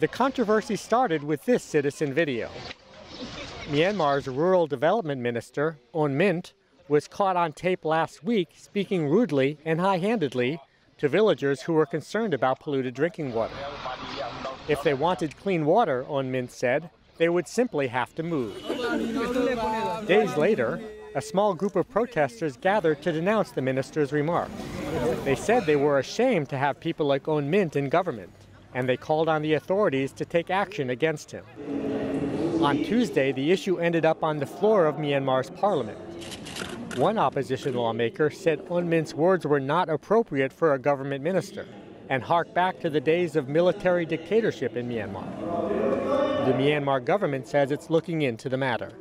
The controversy started with this citizen video. Myanmar's rural development minister, Ohn Myint, was caught on tape last week speaking rudely and high handedly to villagers who were concerned about polluted drinking water. If they wanted clean water, Ohn Myint said, they would simply have to move. Days later, a small group of protesters gathered to denounce the minister's remarks. They said they were ashamed to have people like Ohn Myint in government, and they called on the authorities to take action against him. On Tuesday, the issue ended up on the floor of Myanmar's parliament. One opposition lawmaker said Ohn Myint's words were not appropriate for a government minister and harked back to the days of military dictatorship in Myanmar. The Myanmar government says it's looking into the matter.